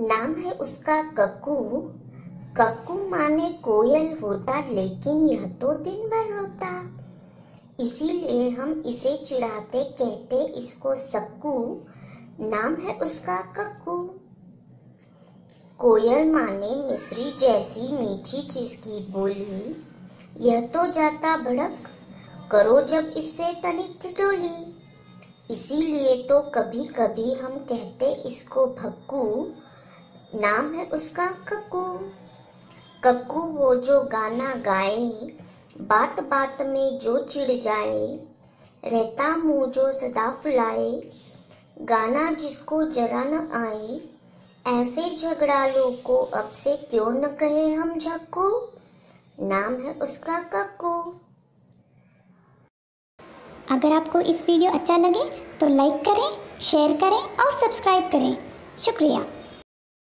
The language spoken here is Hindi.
नाम है उसका कक्कू कक्कू माने कोयल होता, लेकिन यह तो दिन भर रोता। इसीलिए हम इसे चिढ़ाते, कहते, इसको सक्कू नाम है उसका कक्कू कोयल माने मिश्री जैसी मीठी जिसकी बोली। यह तो जाता भड़क, करो जब इससे तनिक टोली इसीलिए तो कभी कभी हम कहते इसको भक्कू। नाम है उसका कक्कू। कक्कू वो जो गाना गाए, बात बात में जो चिढ़ जाए, रहता मुँह जो सदा फुलाए, गाना जिसको जरा न आए, ऐसे झगड़ालू को अब से क्यों न कहे हम झक्कू नाम है उसका कक्कू। अगर आपको इस वीडियो अच्छा लगे तो लाइक करें, शेयर करें और सब्सक्राइब करें। शुक्रिया।